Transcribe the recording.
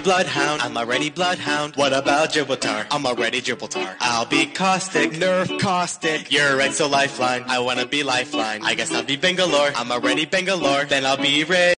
Bloodhound. I'm a ready Bloodhound. What about Gibraltar? I'm a ready Gibraltar. I'll be Caustic. Nerf Caustic. You're Exo Lifeline. I wanna be Lifeline. I guess I'll be Bangalore. I'm a ready Bangalore. Then I'll be Wraith.